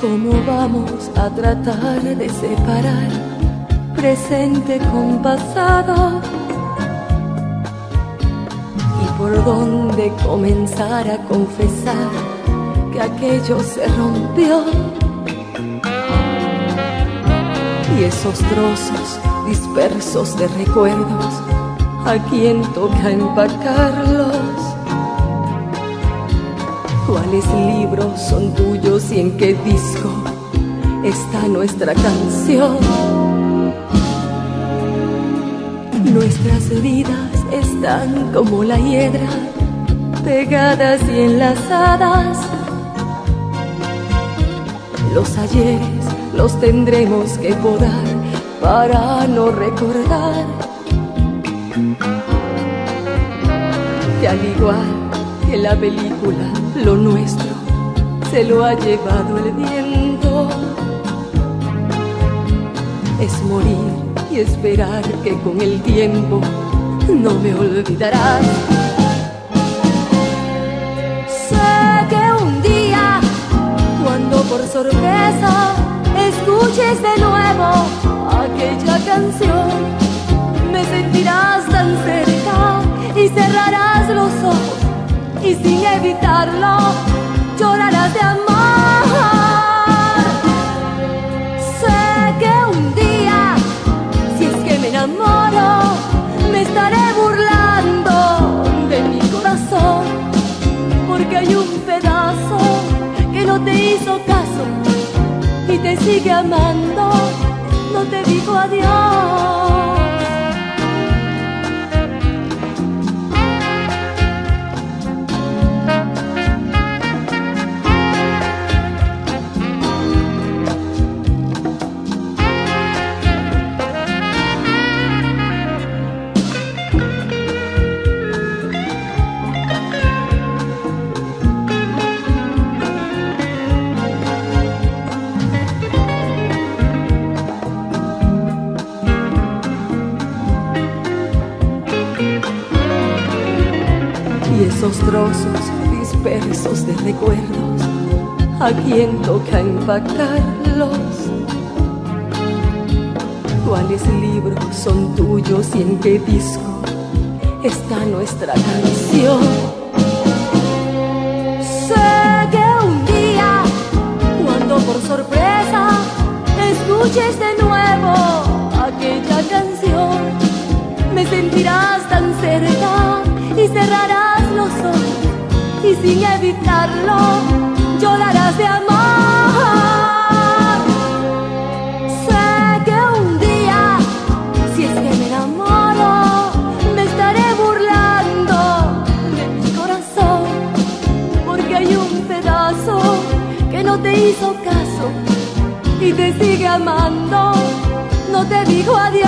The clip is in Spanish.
¿Cómo vamos a tratar de separar presente con pasado? ¿Y por dónde comenzar a confesar que aquello se rompió? Y esos trozos dispersos de recuerdos, ¿a quién toca empacarlos? ¿Cuáles libros son tuyos y en qué disco está nuestra canción? Nuestras vidas están como la hiedra, pegadas y enlazadas. Los ayeres los tendremos que podar para no recordar. Y al igual que la película, lo nuestro, se lo ha llevado el viento. Es morir y esperar que con el tiempo no me olvidarás. Sé que un día, cuando por sorpresa escuches de nuevo aquella canción, me sentirás tan cerca y cerrarás los ojos y sin evitarlo llorarás de amor. Sé que un día, si es que me enamoro, me estaré burlando de mi corazón, porque hay un pedazo que no te hizo caso y te sigue amando, no te dijo adiós. Esos trozos dispersos de recuerdos, ¿a quién toca empacarlos? ¿Cuáles libros son tuyos y en qué disco está nuestra canción? Sé que un día, cuando por sorpresa escuches de nuevo aquella canción, me sentirás tan cerca y cerrarás y sin evitarlo llorarás de amor. Sé que un día, si es que me enamoro, me estaré burlando de mi corazón, porque hay un pedazo que no te hizo caso y te sigue amando, no te dijo adiós.